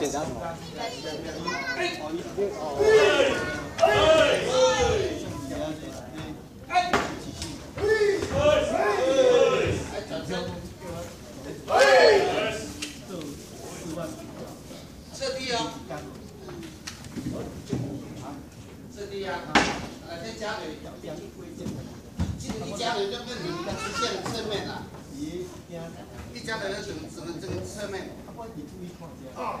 检查什么？设地啊，设地啊，呃，再加点，记得一加点就变成直线侧面了，一加点就整整个这个侧面，啊，